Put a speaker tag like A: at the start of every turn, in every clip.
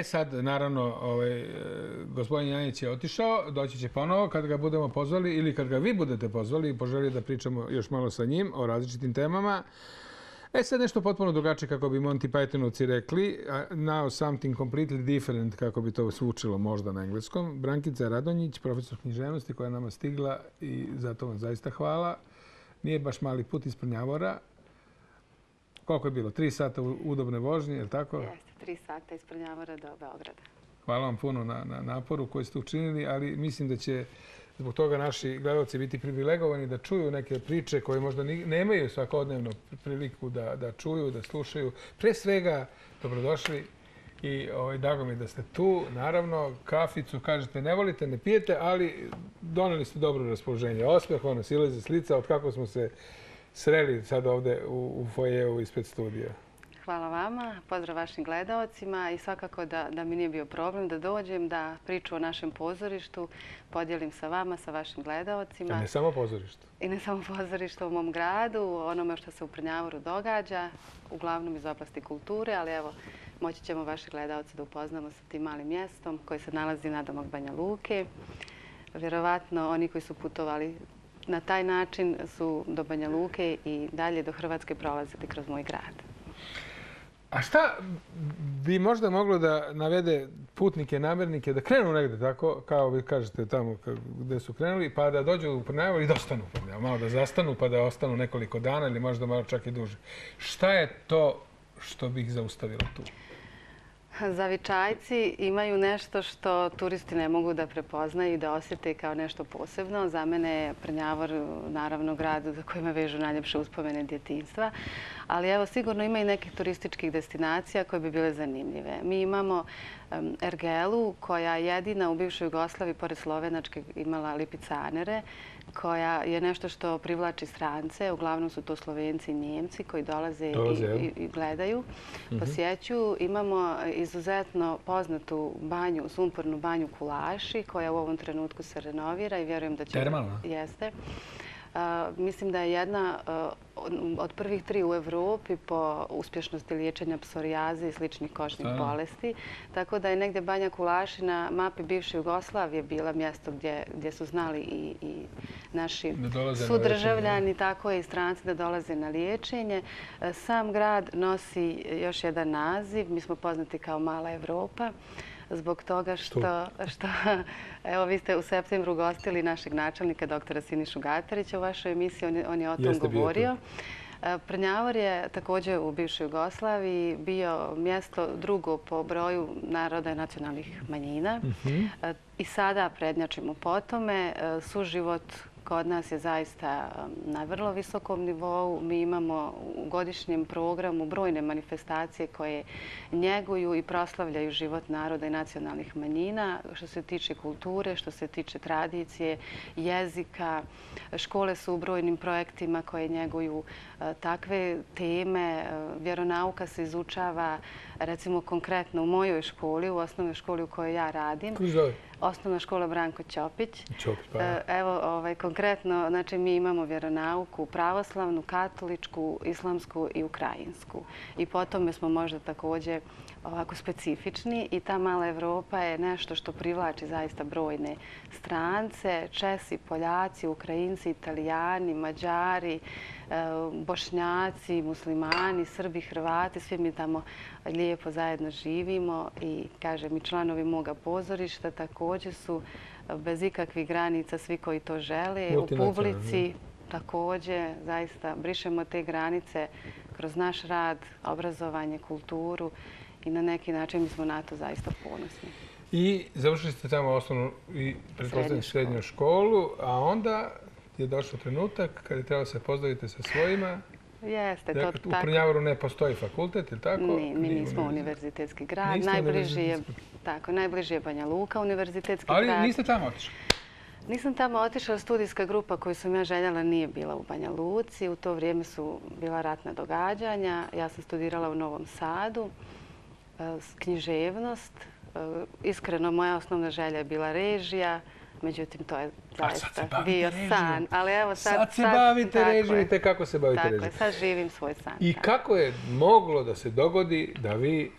A: E sad, naravno, ovaj, e, gospodin Janić je otišao, doći će ponovo kad ga budemo pozvali ili kad ga vi budete pozvali i poželi da pričamo još malo sa njim o različitim temama. E sad nešto potpuno drugačije kako bi Monty Pythonovci rekli. Now something completely different kako bi to svučilo možda na engleskom. Brankica Radonjić, profesor književnosti koja je nama stigla i zato vam zaista hvala. Nije baš mali put iz Prnjavora. Koliko je bilo? Tri sata udobne vožnje, je li tako?
B: Jeste, tri sata iz Prnjavora do Beograda.
A: Hvala vam puno na, na naporu koji ste učinili, ali mislim da će zbog toga naši gledalci biti privilegovani da čuju neke priče koje možda nemaju svakodnevno priliku da, da čuju, da slušaju. Pre svega, dobrodošli i ovaj, drago mi da ste tu. Naravno, kaficu, kažete, ne volite, ne pijete, ali doneli ste dobro raspoloženje. Ospeh, ono, sileze s lica, od kako smo se sreli sad ovde u, u fojevu ispred studija.
B: Hvala vama, pozdrav vašim gledalcima i svakako da, da mi nije bio problem da dođem, da priču o našem pozorištu, podijelim sa vama, sa vašim gledalcima.
A: A ne samo pozorištu?
B: I ne samo pozorištu u mom gradu, onome što se u Prnjavoru događa, uglavnom iz oblasti kulture, ali evo, moći ćemo vaše gledalce da upoznamo sa tim malim mjestom koji se nalazi na domak Banja Luke. Vjerovatno, oni koji su putovali na taj način su do Banja Luke i dalje do Hrvatske prolazili kroz moj grad.
A: A šta bi možda moglo da navede putnike, namernike, da krenu negde tako, kao vi kažete tamo gde su krenuli, pa da dođu u Prnjavo i da ostanu u Prnjavo, malo da zastanu, pa da ostanu nekoliko dana ili možda malo čak i duže. Šta je to što bi ih zaustavilo tu?
B: Zavičajci imaju nešto što turisti ne mogu da prepoznaju i da osjete kao nešto posebno. Za mene je Prnjavor, naravno, grad za kojima vežu najljepše uspomene djetinstva. Ali evo, sigurno ima i nekih turističkih destinacija koje bi bile zanimljive. Mi imamo Ergelu, koja jedina u bivšoj Jugoslavi, pored Slovenačke, imala lipicanere, koja je nešto što privlači strance. Uglavnom su to Slovenci i Njemci koji dolaze i gledaju, mhm. posjećuju. Imamo izuzetno poznatu banju, sumpornu banju Kulaši, koja u ovom trenutku se renovira i vjerujem da će...
A: Termalna?
B: Jeste. Mislim da je jedna od prvih tri u Evropi po uspješnosti liječenja psorijaze i sličnih košnih bolesti. Tako da je negdje Banja Kulaši na mapi bivše Jugoslavije bila mjesto gdje su znali i naši sudržavljani, tako i stranci da dolaze na liječenje. Sam grad nosi još jedan naziv. Mi smo poznati kao Mala Evropa zbog toga što, što evo, vi ste u septembru gostili našeg načelnika, doktora Sinišu Gatarića u vašoj emisiji, on je, on je o tom govorio. E, Prnjavor je također u bivšoj Jugoslaviji bio mjesto drugo po broju naroda i nacionalnih manjina. E, I sada prednjačimo po tome. E, suživot kod nas je zaista um, na vrlo visokom nivou. Mi imamo u godišnjem programu brojne manifestacije koje njeguju i proslavljaju život naroda i nacionalnih manjina. Što se tiče kulture, što se tiče tradicije, jezika, škole su u brojnim projektima koje njeguju uh, takve teme. Uh, vjeronauka se izučava recimo konkretno u mojoj školi, u osnovnoj školi u kojoj ja radim.
A: Kako zove?
B: Osnovna škola Branko Ćopić.
A: Ćopić, pa.
B: E, evo, ovaj, konkretno, znači mi imamo vjeronauku pravoslavnu, katoličku, islamsku i ukrajinsku. I potom smo možda također ovako specifični i ta mala Evropa je nešto što privlači zaista brojne strance, Česi, Poljaci, Ukrajinci, Italijani, Mađari, e, Bošnjaci, Muslimani, Srbi, Hrvati, svi mi tamo lijepo zajedno živimo i kaže mi članovi moga pozorišta također su bez ikakvih granica svi koji to žele. U publici također zaista brišemo te granice kroz naš rad, obrazovanje, kulturu i na neki način mi smo na to zaista ponosni.
A: I završili ste tamo osnovnu i pretpostavljenu srednju školu, a onda je došao trenutak kada je trebalo se pozdraviti sa svojima.
B: Jeste, to tako.
A: U Prnjavoru ne postoji fakultet, ili tako?
B: Mi, mi nismo univerzitetski grad. Najbliži je, tako, najbliži je Banja Luka, univerzitetski
A: grad.
B: Ali
A: niste tamo otišli?
B: Nisam tamo otišla. Studijska grupa koju sam ja željela nije bila u Banja Luci. U to vrijeme su bila ratna događanja. Ja sam studirala u Novom Sadu. Književnost. E, iskreno, moja osnovna želja je bila režija. Međutim, to je zaista bio san. Ali evo sad...
A: Sad se bavite režijom i kako se bavite režijom.
B: Tako je, sad živim svoj san.
A: I kako je moglo da se dogodi da vi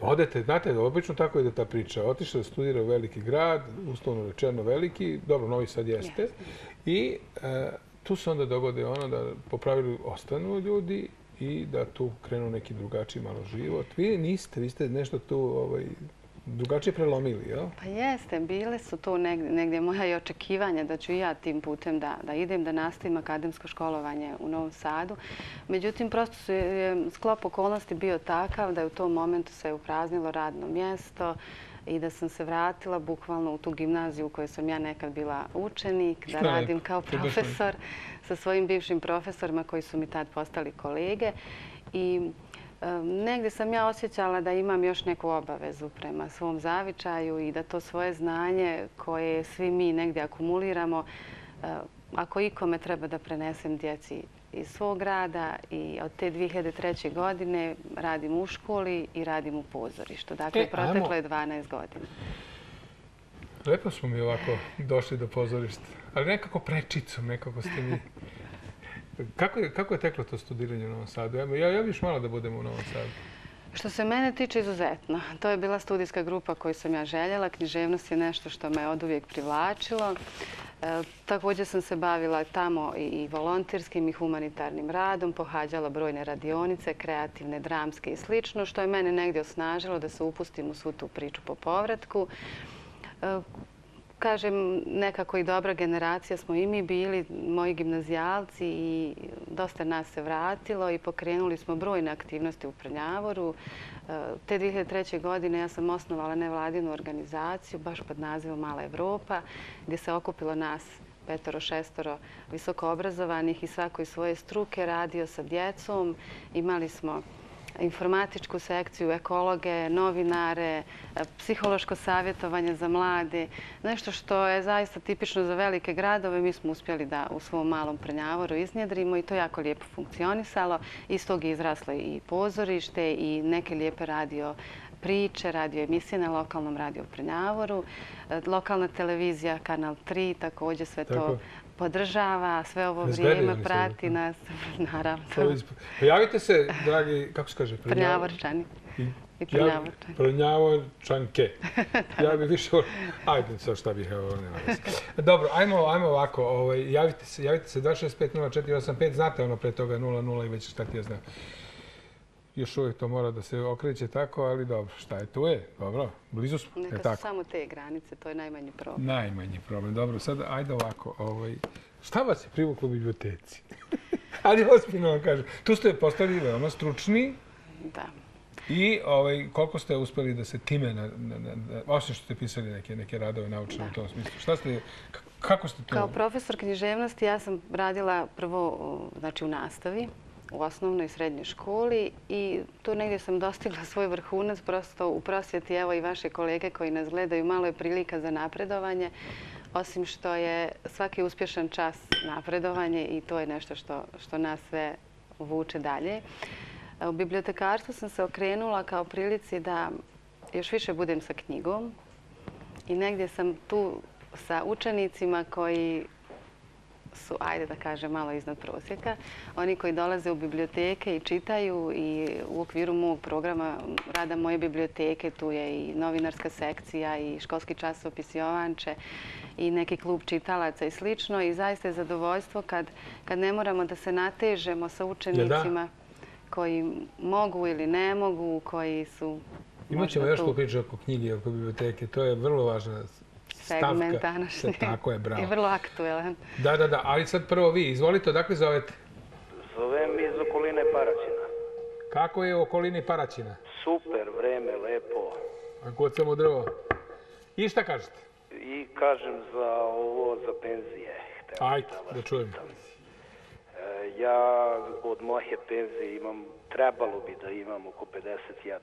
A: odete, znate, obično tako ide ta priča. Otišao da studira u veliki grad, uslovno rečeno veliki, dobro, Novi Sad jeste. I e, tu se onda dogode ono da po pravilu ostanu ljudi i da tu krenu neki drugačiji malo život. Vi niste, vi ste nešto tu ovaj, drugačije prelomili, jel?
B: Pa jeste, bile su to negdje moja i očekivanja da ću i ja tim putem da, da idem, da nastavim akademsko školovanje u Novom Sadu. Međutim, prosto je sklop okolnosti bio takav da je u tom momentu se upraznilo radno mjesto i da sam se vratila bukvalno u tu gimnaziju u kojoj sam ja nekad bila učenik, da radim kao profesor sa svojim bivšim profesorima koji su mi tad postali kolege. I negdje sam ja osjećala da imam još neku obavezu prema svom zavičaju i da to svoje znanje koje svi mi negdje akumuliramo, ako ikome treba da prenesem djeci iz svog rada i od te 2003. godine radim u školi i radim u pozorištu. Dakle, e, proteklo je 12 godina.
A: Lepo smo mi ovako došli do pozorišta, ali nekako prečicom, nekako ste mi... Kako je, kako je teklo to studiranje u Novom Sadu? Ja, ja, ja biš malo da budem u Novom Sadu.
B: Što se mene tiče izuzetno. To je bila studijska grupa koju sam ja željela. Književnost je nešto što me od uvijek privlačilo. E, također sam se bavila tamo i volontirskim i humanitarnim radom, pohađala brojne radionice, kreativne, dramske i slično, što je mene negdje osnažilo da se upustim u svu tu priču po povratku. E, kažem, nekako i dobra generacija smo i mi bili, moji gimnazijalci i dosta nas se vratilo i pokrenuli smo brojne aktivnosti u Prnjavoru. E, te 2003. godine ja sam osnovala nevladinu organizaciju, baš pod nazivom Mala Evropa, gdje se okupilo nas petoro, šestoro visoko obrazovanih i svako iz svoje struke radio sa djecom. Imali smo informatičku sekciju, ekologe, novinare, e, psihološko savjetovanje za mlade. Nešto što je zaista tipično za velike gradove. Mi smo uspjeli da u svom malom prnjavoru iznjedrimo i to jako lijepo funkcionisalo. Iz toga je izraslo i pozorište i neke lijepe radio priče, radio emisije na lokalnom radio Prnjavoru. E, lokalna televizija, Kanal 3, također sve to podržava sve ovo vrijeme, prati nas, naravno.
A: Javite se, dragi, kako se kaže?
B: Prnjavorčani. I.
A: Prnjavorčanke. Ja bih više... Ajde, sad šta bih... Evo, Dobro, ajmo, ajmo ovako. Ovaj, javite se, javite se 265-0485. Znate ono pre toga 0-0 i već šta ti ja znam još uvijek to mora da se okreće tako, ali dobro, šta je tu je? Dobro, blizu smo.
B: Neka su samo te granice, to je najmanji problem.
A: Najmanji problem, dobro. Sad, ajde ovako, ovaj, šta vas je privuklo u biblioteci? ali ozbiljno vam kažem, tu ste postali veoma stručni.
B: Da.
A: I ovaj, koliko ste uspeli da se time, na, na, na, osim što ste pisali neke, neke radove naučne u tom smislu, šta ste, kako ste to?
B: Kao profesor književnosti ja sam radila prvo znači, u nastavi, u osnovnoj i srednjoj školi i tu negdje sam dostigla svoj vrhunac prosto u prosvjeti. Evo i vaše kolege koji nas gledaju, malo je prilika za napredovanje, osim što je svaki uspješan čas napredovanje i to je nešto što, što nas sve vuče dalje. U bibliotekarstvu sam se okrenula kao prilici da još više budem sa knjigom i negdje sam tu sa učenicima koji su, ajde da kažem, malo iznad prosjeka. Oni koji dolaze u biblioteke i čitaju i u okviru mog programa rada moje biblioteke, tu je i novinarska sekcija i školski časopis Jovanče i neki klub čitalaca i slično. I zaista je zadovoljstvo kad, kad ne moramo da se natežemo sa učenicima koji mogu ili ne mogu, koji su...
A: Imaćemo još tu priču oko knjige, oko biblioteke. To je vrlo važno
B: segment današnji.
A: Tako je, bravo.
B: I vrlo aktuelan.
A: Da, da, da. Ali sad prvo vi, izvolite, odakle zovete?
C: Zovem iz okoline Paraćina.
A: Kako je u okolini Paraćina?
C: Super, vreme, lepo.
A: A kod sam u drvo. I šta kažete?
C: I kažem za ovo, za penzije.
A: Ajde, da čujem.
C: E, ja od moje penzije imam, trebalo bi da imam oko 51.000.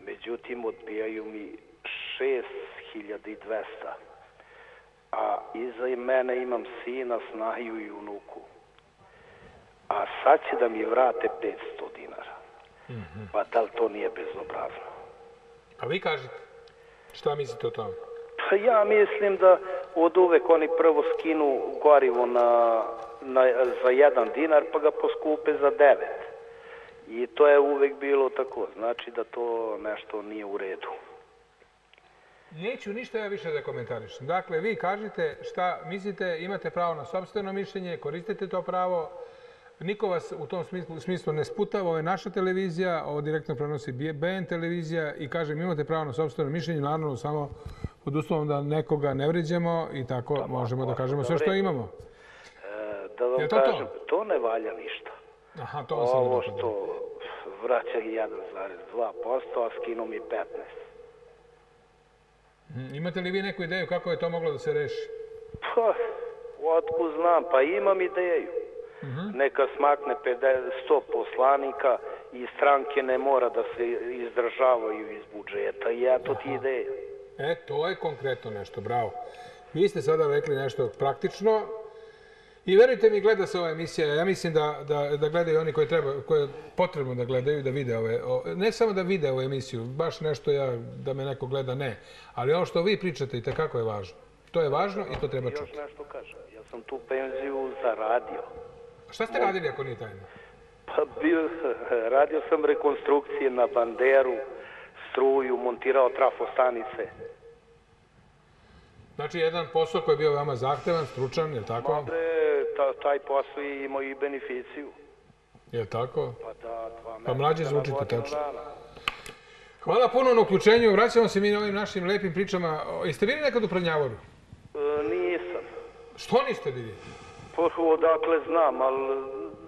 C: Međutim, odbijaju mi 6200. A iza mene imam sina, snaju i unuku. A sad će da mi vrate 500 dinara. Mhm. Pa da li to nije bezobrazno?
A: A vi kažete, šta mislite o tome?
C: Pa ja mislim da od uvek oni prvo skinu gorivo na, na, za jedan dinar pa ga poskupe za devet. I to je uvek bilo tako. Znači da to nešto nije u redu.
A: Neću ništa ja više da komentarišem. Dakle, vi kažete šta mislite, imate pravo na sobstveno mišljenje, koristite to pravo. Niko vas u tom smislu ne sputava. Ovo je naša televizija, ovo direktno prenosi BN televizija i kažem, imate pravo na sobstveno mišljenje, naravno samo pod uslovom da nekoga ne vriđemo i tako možemo da kažemo sve što imamo.
C: E, da vam kažem, to ne valja ništa.
A: Aha, to vam se ne
C: Ovo što vraća 1,2%, a skinu mi 15%.
A: Mhm, imate li vi neku ideju kako je to moglo da se reši?
C: Pa, otku znam, pa imam ideju. Mhm. Neka smakne 100 poslanika i stranke ne mora da se izdržavaju iz budžeta. I eto ti ideja.
A: E, to je konkretno nešto, bravo. Vi ste sada rekli nešto praktično, I verujte mi, gleda se ova emisija. Ja mislim da, da, da gledaju oni koji treba, koje je potrebno da gledaju, da vide ove, ne samo da vide ovu emisiju, baš nešto ja, da me neko gleda, ne. Ali ono što vi pričate i kako je važno. To je važno i to treba čuti.
C: Još nešto kažem. Ja sam tu penziju zaradio.
A: Šta ste radili ako nije tajno?
C: Pa bio, radio sam rekonstrukcije na banderu, struju, montirao trafostanice.
A: Znači, jedan posao koji je bio veoma zahtevan, stručan, je li tako?
C: Ma bre, ta, taj posao je imao i beneficiju.
A: Je li tako?
C: Pa da, dva
A: Pa mlađe zvučite tačno. Hvala puno na uključenju. Vraćamo se mi na ovim našim lepim pričama. Jeste bili nekad u Prodnjavoru?
C: E, nisam.
A: Što niste bili?
C: Odakle znam, ali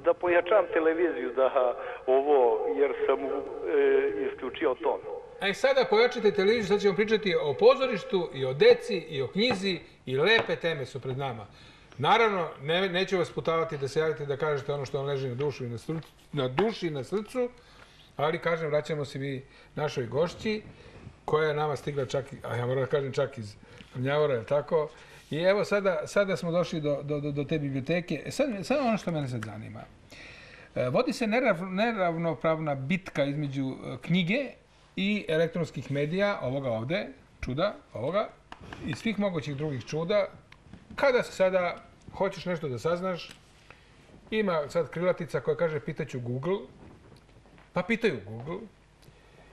C: da pojačam televiziju da ovo, jer sam e, isključio ton.
A: E sada pojačite televiziju, sad ćemo pričati o pozorištu i o deci i o knjizi i lepe teme su pred nama. Naravno, ne, neću vas putavati da se javite da kažete ono što vam leži na, dušu i na, srcu, na duši i na srcu, ali kažem, vraćamo se mi našoj gošći, koja je nama stigla čak, a ja moram da kažem čak iz Mnjavora, je tako? I evo sada, sada smo došli do, do, do, do te biblioteke. E sad, sad ono što mene sad zanima. E, vodi se nerav, neravnopravna bitka između e, knjige i elektronskih medija, ovoga ovde, čuda, ovoga, i svih mogućih drugih čuda, kada se sada hoćeš nešto da saznaš, ima sad krilatica koja kaže pitaću Google, pa pitaju Google,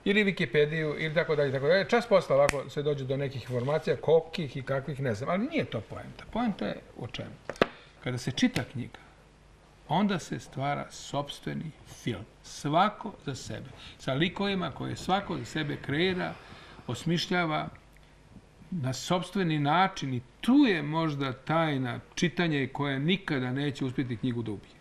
A: ili Wikipediju, ili tako dalje, tako dalje. Čas posla ovako se dođe do nekih informacija, kokih i kakvih, ne znam, ali nije to poenta. Poenta je u čemu? Kada se čita knjiga, onda se stvara sobstveni film. Svako za sebe. Sa likovima koje svako za sebe kreira, osmišljava na sobstveni način i tu je možda tajna čitanja koja nikada neće uspjeti knjigu da ubije.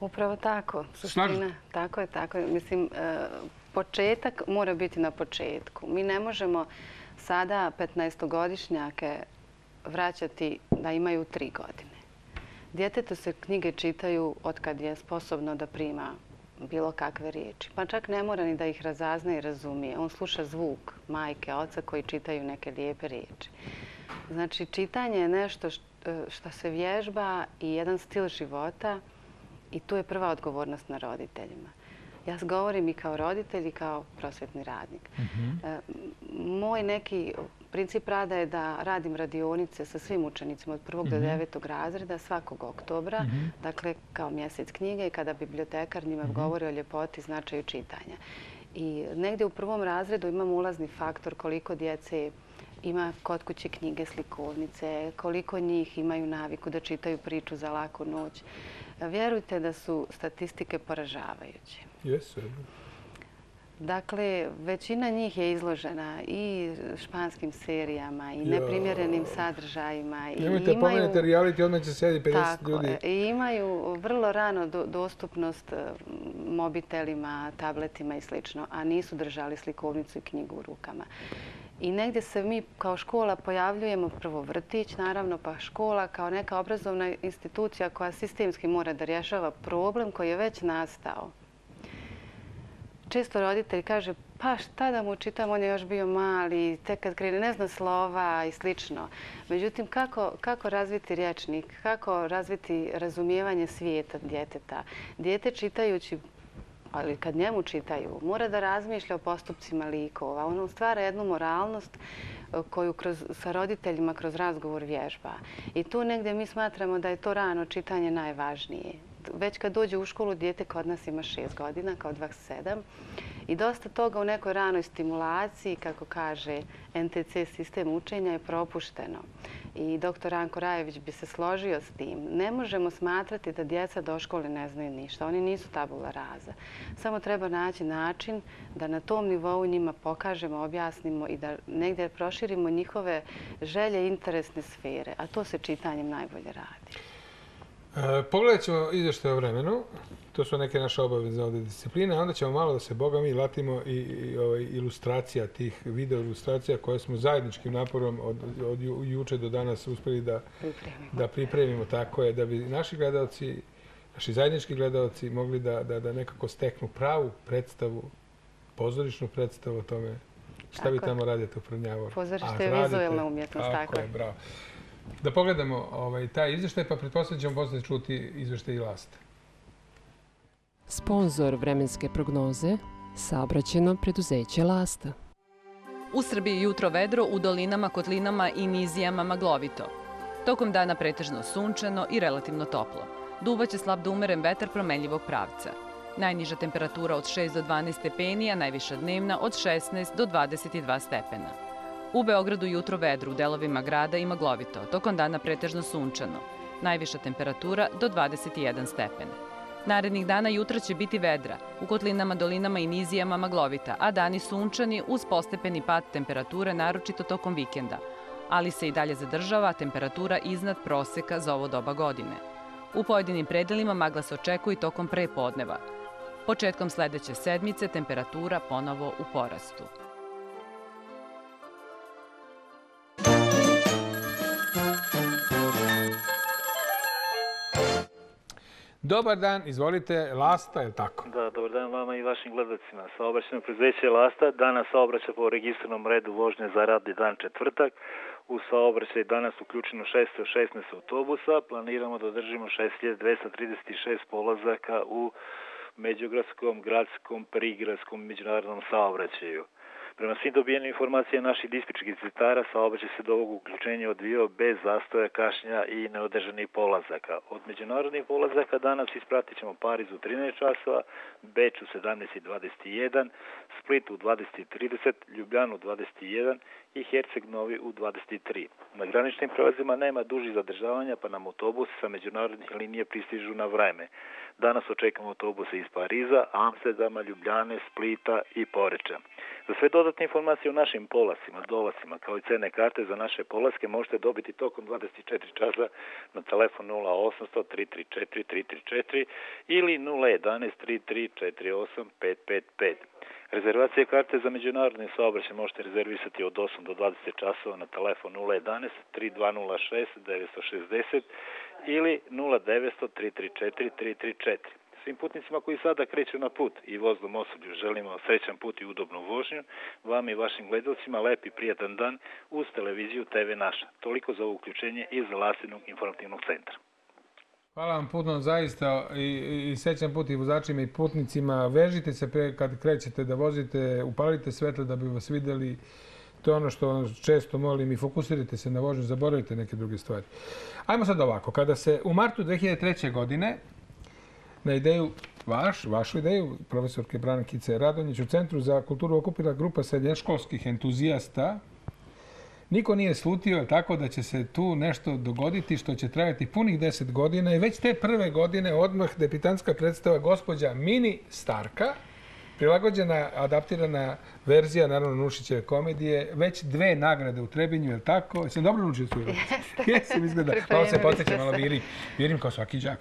B: Upravo tako. Suština, tako je, tako je. Mislim, e, početak mora biti na početku. Mi ne možemo sada 15-godišnjake vraćati da imaju tri godine. Djetetu se knjige čitaju od kad je sposobno da prima bilo kakve riječi. Pa čak ne mora ni da ih razazna i razumije. On sluša zvuk majke, oca koji čitaju neke lijepe riječi. Znači, čitanje je nešto što se vježba i jedan stil života i tu je prva odgovornost na roditeljima. Ja govorim i kao roditelj i kao prosvjetni radnik. Mhm. E, moj neki princip rada je da radim radionice sa svim učenicima od prvog do mhm. devetog razreda svakog oktobra, mhm. dakle kao mjesec knjige i kada bibliotekar njima govori o ljepoti značaju čitanja. I negdje u prvom razredu imam ulazni faktor koliko djece ima kod kuće knjige, slikovnice, koliko njih imaju naviku da čitaju priču za laku noć. Vjerujte da su statistike poražavajuće.
A: Jesu.
B: Dakle, većina njih je izložena i španskim serijama i neprimjerenim sadržajima.
A: Nemojte pomenete reality, odmah će sedi 50 ljudi.
B: I imaju vrlo rano dostupnost mobitelima, tabletima i sl. a nisu držali slikovnicu i knjigu u rukama. I negdje se mi kao škola pojavljujemo prvo vrtić, naravno, pa škola kao neka obrazovna institucija koja sistemski mora da rješava problem koji je već nastao. Često roditelj kaže, pa šta da mu čitam, on je još bio mali, tek kad krene, ne zna slova i slično. Međutim, kako, kako razviti rječnik, kako razviti razumijevanje svijeta djeteta? Djete čitajući ali kad njemu čitaju, mora da razmišlja o postupcima likova. On stvara jednu moralnost e, koju kroz, sa roditeljima kroz razgovor vježba. I tu negdje mi smatramo da je to rano čitanje najvažnije već kad dođe u školu, dijete kod nas ima šest godina, kao dva sedam. I dosta toga u nekoj ranoj stimulaciji, kako kaže NTC sistem učenja, je propušteno. I doktor Ranko Rajević bi se složio s tim. Ne možemo smatrati da djeca do škole ne znaju ništa. Oni nisu tabula raza. Samo treba naći način da na tom nivou njima pokažemo, objasnimo i da negdje proširimo njihove želje i interesne sfere. A to se čitanjem najbolje radi.
A: E, pogledat ćemo izvješte o vremenu. To su neke naše obaveze ovdje discipline. Onda ćemo malo da se, Boga mi, latimo i ovaj, ilustracija tih video ilustracija koje smo zajedničkim naporom od juče do danas uspeli da pripremimo. Tako je, da bi naši gledalci, naši zajednički gledalci mogli da nekako steknu pravu predstavu, pozorišnu predstavu o tome šta vi tamo radite u Prnjavoru.
B: Pozorište je vizualna umjetnost.
A: Tako je, bravo. Da pogledamo ovaj, taj izveštaj, pa pretpostavljamo ćemo poslije čuti izveštaj i lasta.
D: Sponzor vremenske prognoze saobraćeno preduzeće Lasta.
E: U Srbiji jutro vedro, u dolinama, kotlinama i nizijama maglovito. Tokom dana pretežno sunčano i relativno toplo. Duvaće slab da umeren vetar promenljivog pravca. Najniža temperatura od 6 do 12 stepeni, a najviša dnevna od 16 do 22 stepena. U Beogradu jutro vedro, u delovima grada i maglovito. Tokom dana pretežno sunčano. Najviša temperatura do 21 stepen. Narednih dana jutra će biti vedra, u kotlinama, dolinama i nizijama maglovita, a dani sunčani uz postepeni pad temperature, naročito tokom vikenda, ali se i dalje zadržava temperatura iznad proseka za ovo doba godine. U pojedinim predelima magla se očekuje tokom prepodneva. Početkom sledeće sedmice temperatura ponovo u porastu.
A: Dobar dan, izvolite, Lasta, je tako?
F: Da, dobar dan vama i vašim gledacima. Saobraćeno prezveće Lasta danas saobraća po registrnom redu vožnje za radni dan četvrtak. U saobraćaj danas uključeno 616 autobusa. Planiramo da održimo 6236 polazaka u međugradskom, gradskom, prigradskom međunarodnom saobraćaju. Prema svim dobijenim informacijama naših dispičkih centara, saobraćaj se do ovog uključenja odvio bez zastoja, kašnja i neodržanih polazaka. Od međunarodnih polazaka danas ispratit ćemo Pariz u 13 časova, Beč u 17.21, Split u 20.30, Ljubljanu u 21 i Herceg Novi u 23. Na graničnim prelazima nema duži zadržavanja, pa nam autobusi sa međunarodnih linije pristižu na vreme. Danas očekamo autobuse iz Pariza, Amsterdama, Ljubljane, Splita i Poreča. Za sve dodatne informacije o našim polasima, dolasima, kao i cene karte za naše polaske možete dobiti tokom 24 časa na telefon 0800 334 334 ili 011 3348 555. Rezervacije karte za međunarodni saobraćaj možete rezervisati od 8 do 20 časova na telefon 011 3206 960 ili 0900 334 334. Svim putnicima koji sada kreću na put i voznom osoblju želimo srećan put i udobnu vožnju, vam i vašim gledalcima i prijatan dan uz televiziju TV Naša. Toliko za ovo uključenje iz Lasinog informativnog centra.
A: Hvala vam puno zaista i, i srećan put i vozačima i putnicima. Vežite se pre kad krećete da vozite, upalite svetle da bi vas videli. To je ono što često molim i fokusirajte se na vožnju, zaboravite neke druge stvari. Ajmo sad ovako. Kada se u martu 2003. godine na ideju vaš, vašu ideju, profesorke Brankice Radonjić, u Centru za kulturu okupila grupa srednjoškolskih entuzijasta, niko nije slutio tako da će se tu nešto dogoditi što će trajati punih deset godina i već te prve godine odmah depitanska predstava gospođa Mini Starka, prilagođena, adaptirana verzija, naravno, Nušićeve komedije, već dve nagrade u Trebinju, je li tako? Jesam dobro nučio svoju
B: Jeste.
A: Jesam, izgleda. Malo se poteče, malo virim. Virim kao svaki džak.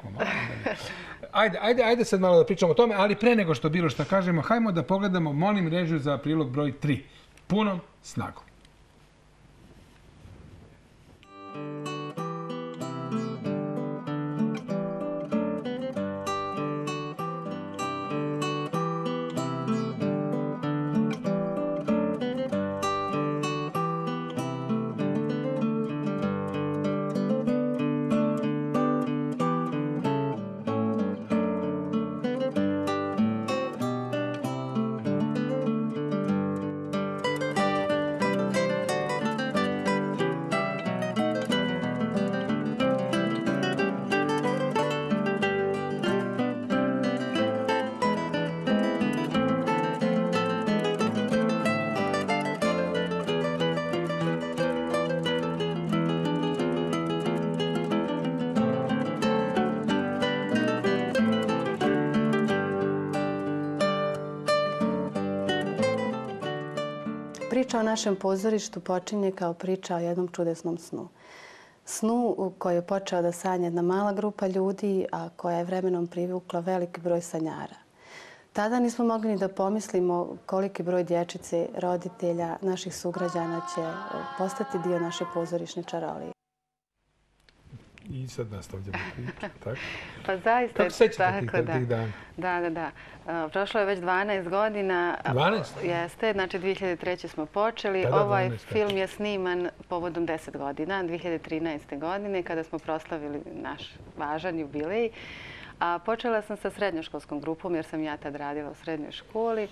A: Ajde, ajde, ajde sad malo da pričamo o tome, ali pre nego što bilo što kažemo, hajmo da pogledamo, molim režiju za prilog broj 3. Punom snagom.
B: Priča o našem pozorištu počinje kao priča o jednom čudesnom snu. Snu u kojoj je počeo da sanja jedna mala grupa ljudi, a koja je vremenom privukla veliki broj sanjara. Tada nismo mogli ni da pomislimo koliki broj dječice, roditelja, naših sugrađana će postati dio naše pozorišne čarolije.
A: I sad nastavljamo priču, tako?
B: Pa zaista
A: Kako sećate tih,
B: da.
A: tih dana?
B: Da, da, da. Uh, Prošlo je već 12 godina.
A: 12?
B: Jeste, znači 2003. smo počeli.
A: Tada
B: ovaj
A: 12,
B: film je sniman povodom 10 godina, 2013. godine, kada smo proslavili naš važan jubilej. A počela sam sa srednjoškolskom grupom, jer sam ja tad radila u srednjoj školi.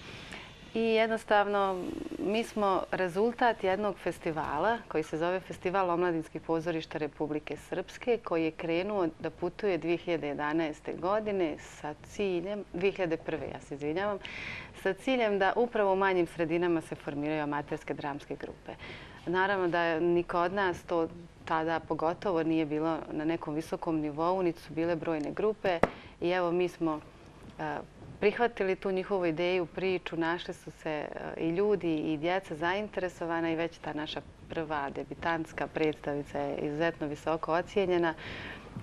B: I jednostavno, mi smo rezultat jednog festivala koji se zove Festival omladinskih pozorišta Republike Srpske, koji je krenuo da putuje 2011. godine sa ciljem, 2001. ja se izvinjavam, sa ciljem da upravo u manjim sredinama se formiraju amaterske dramske grupe. Naravno da niko od nas to tada pogotovo nije bilo na nekom visokom nivou, niti su bile brojne grupe i evo mi smo e, prihvatili tu njihovu ideju, priču, našli su se e, i ljudi i djeca zainteresovana i već ta naša prva debitantska predstavica je izuzetno visoko ocijenjena.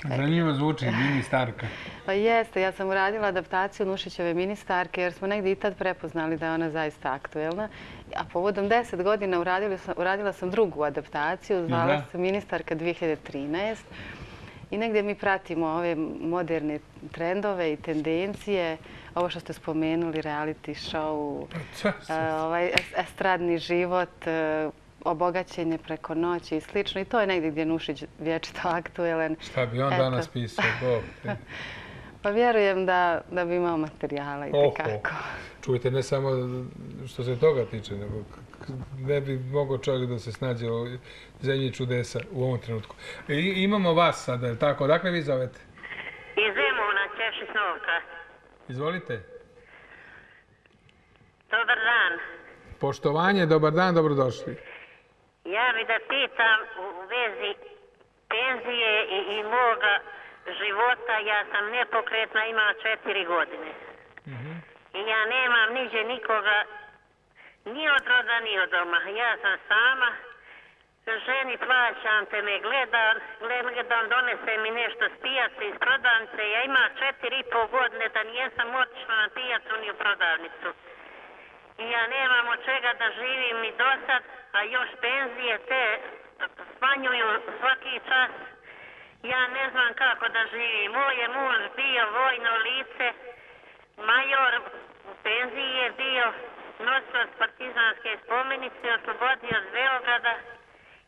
A: Zanimljivo zvuči, ministarka.
B: Pa jeste, ja sam uradila adaptaciju Nušićeve ministarke jer smo negdje i tad prepoznali da je ona zaista aktuelna. A povodom deset godina uradila sam drugu adaptaciju, zvala se Ministarka 2013. I negdje mi pratimo ove moderne trendove i tendencije ovo što ste spomenuli, reality show, ovaj estradni život, e, obogaćenje preko noći i slično. I to je negdje gdje Nušić vječito aktuelan.
A: Šta bi on danas pisao?
B: Pa vjerujem da bi imao materijala i tekako.
A: Čujte, ne samo što se toga tiče, nego ne bi mogao čovjek da se snađe u zemlji čudesa u ovom trenutku. Imamo vas sada, je tako? Odakle vi zovete?
G: Iz Zemuna, Češi Snovka.
A: Izvolite.
G: Dobar dan.
A: Poštovanje, dobar dan, dobrodošli.
G: Ja bih da pitam u vezi penzije i, i moga života. Ja sam nepokretna, imala četiri godine. I ja nemam niđe nikoga, ni od roda, ni od doma. Ja sam sama ženi plaćam te me gledam, gledam, donese mi nešto s pijace iz prodavnice. Ja ima četiri i pol godine da nijesam otišla na pijacu ni u prodavnicu. I ja nemam od čega da živim ni do sad, a još penzije te smanjuju svaki čas. Ja ne znam kako da živim. Moj je muž bio vojno lice, od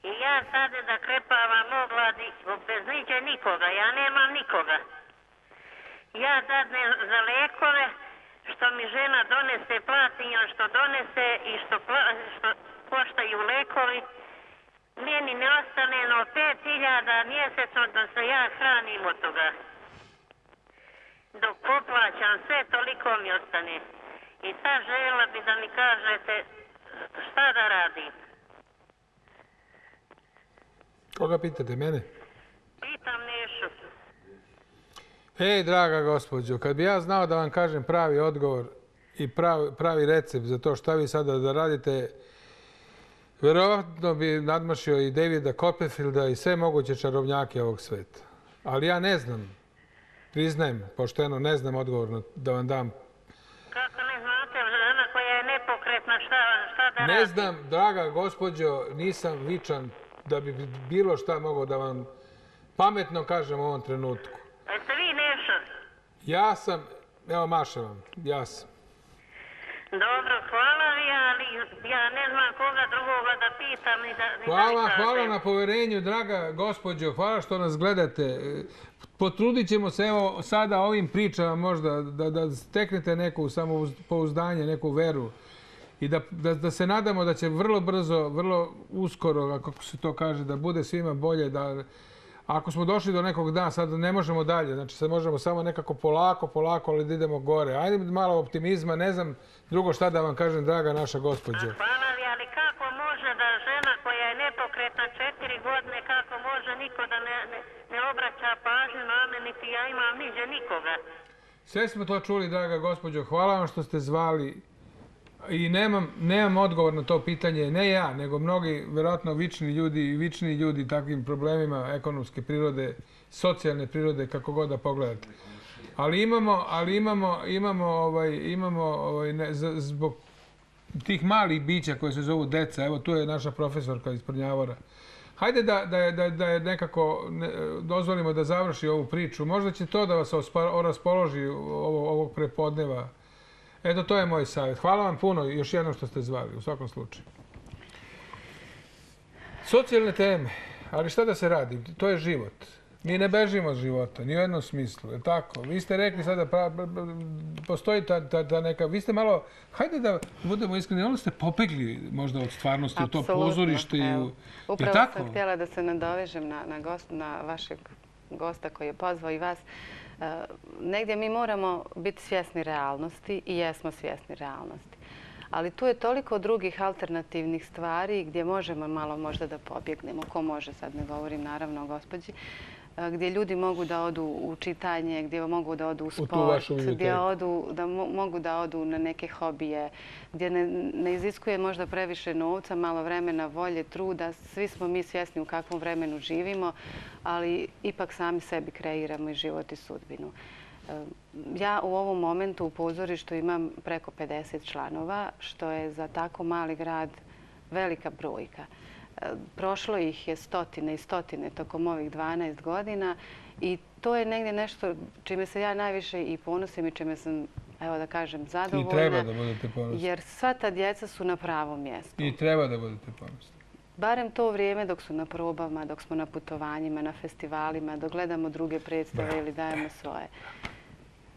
G: I ja sada da krepavam ogladi bez niđe nikoga. Ja nemam nikoga. Ja dadne za lekove što mi žena donese, platim što donese i što, što koštaju lekovi. Meni ne ostane no 5000 mjesečno da se ja hranim od toga. Dok poplaćam sve, toliko mi ostane. I sad žela bi da mi kažete šta da radim.
A: Koga pitate, mene?
G: Pitam Nešu.
A: Ej, draga gospođo, kad bi ja znao da vam kažem pravi odgovor i pravi, pravi recept za to šta vi sada da radite, vjerovatno bi nadmašio i Davida Copperfielda i sve moguće čarovnjake ovog sveta. Ali ja ne znam, priznajem, pošteno ne znam odgovor da vam dam.
G: Kako ne znate, žena koja je nepokretna, šta, da
A: Ne znam, draga gospođo, nisam vičan da bi bilo šta mogao da vam pametno kažem u ovom trenutku.
G: Jeste vi Neša?
A: Ja sam, evo Maša vam, ja sam.
G: Dobro, hvala vi, ali ja ne znam koga drugoga da pitam. I da,
A: hvala, hvala na poverenju, draga gospođo, hvala što nas gledate. Potrudit ćemo se evo sada ovim pričama možda da, da steknete neku samopouzdanje, neku veru i da, da, da se nadamo da će vrlo brzo, vrlo uskoro, kako se to kaže, da bude svima bolje, da ako smo došli do nekog dana, sad ne možemo dalje, znači sad možemo samo nekako polako, polako, ali da idemo gore. Ajde malo optimizma, ne znam drugo šta da vam kažem, draga naša gospođa.
G: Hvala vi, ali kako može da žena koja je nepokretna četiri godine, kako može niko da ne, ne, ne obraća pažnju na me, niti ja imam niđe nikoga.
A: Sve smo to čuli, draga gospođo. Hvala vam što ste zvali I nemam, nemam odgovor na to pitanje, ne ja, nego mnogi, verovatno, vični ljudi i vični ljudi takvim problemima ekonomske prirode, socijalne prirode, kako god da pogledate. Ali imamo, ali imamo, imamo, ovaj, imamo ovaj, ne, zbog tih malih bića koje se zovu deca, evo tu je naša profesorka iz Prnjavora, Hajde da, da, da, da je nekako ne, dozvolimo da završi ovu priču. Možda će to da vas raspoloži ovo, ovog prepodneva. Eto, to je moj savjet. Hvala vam puno još jedno što ste zvali, u svakom slučaju. Socijalne teme, ali šta da se radi? To je život. Mi ne bežimo od života, ni u jednom smislu, je tako? Vi ste rekli sada, pra, postoji ta, ta, ta neka, vi ste malo, hajde da budemo iskreni, ono ste popegli možda od stvarnosti u to pozorište. Evo,
B: upravo sam htjela da se nadovežem na, na, gost, na vašeg gosta koji je pozvao i vas. Eh, negdje mi moramo biti svjesni realnosti i jesmo svjesni realnosti. Ali tu je toliko drugih alternativnih stvari gdje možemo malo možda da pobjegnemo. Ko može, sad ne govorim naravno o gospođi gdje ljudi mogu da odu u čitanje, gdje mogu da odu u sport, gdje odu, da mogu da odu na neke hobije, gdje ne, ne iziskuje možda previše novca, malo vremena, volje, truda. Svi smo mi svjesni u kakvom vremenu živimo, ali ipak sami sebi kreiramo i život i sudbinu. Ja u ovom momentu u pozorištu imam preko 50 članova, što je za tako mali grad velika brojka. Prošlo ih je stotine i stotine tokom ovih 12 godina i to je negdje nešto čime se ja najviše i ponosim i čime sam, evo da kažem, zadovoljna.
A: I treba da budete ponosni.
B: Jer sva ta djeca su na pravom mjestu.
A: I treba da budete ponosni.
B: Barem to vrijeme dok su na probama, dok smo na putovanjima, na festivalima, dok gledamo druge predstave ili dajemo svoje.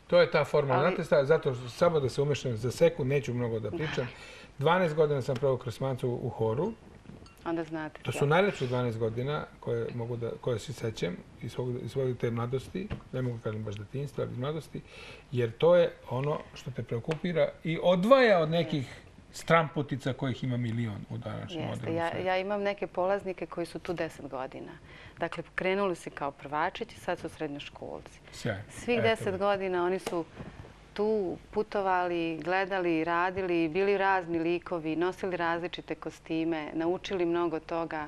A: To je ta forma. Znate, zato samo da se umešam za sekund, neću mnogo da pričam. 12 godina sam pravo Krasmancu u horu.
B: Onda znate.
A: To su najlepše 12 godina koje, mogu da, koje se sećam iz, svog, iz svoje te mladosti. Ne mogu kažem baš detinjstva, ali iz mladosti. Jer to je ono što te preokupira i odvaja od nekih stramputica kojih ima milion u današnjem modelu.
B: Ja, ja imam neke polaznike koji su tu 10 godina. Dakle, krenuli si kao prvačići, sad su srednjoškolci.
A: Sjaj.
B: Svih deset godina oni su tu putovali, gledali, radili, bili razni likovi, nosili različite kostime, naučili mnogo toga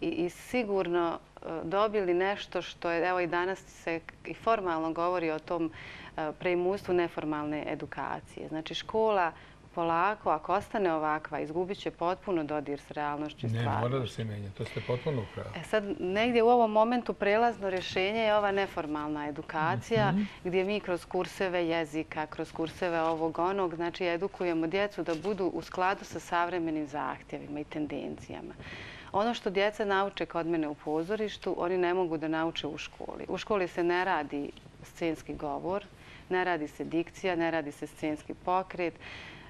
B: i, i sigurno e, dobili nešto što je, evo i danas se i formalno govori o tom e, preimustvu neformalne edukacije. Znači, škola polako, ako ostane ovakva, izgubit će potpuno dodir s realnošću
A: stvarnošću. Ne, mora da se menja. To ste potpuno upravo.
B: E sad, negdje u ovom momentu prelazno rješenje je ova neformalna edukacija, mhm. gdje mi kroz kurseve jezika, kroz kurseve ovog onog, znači edukujemo djecu da budu u skladu sa savremenim zahtjevima i tendencijama. Ono što djeca nauče kod mene u pozorištu, oni ne mogu da nauče u školi. U školi se ne radi scenski govor, ne radi se dikcija, ne radi se scenski pokret.